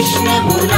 Krishna Murali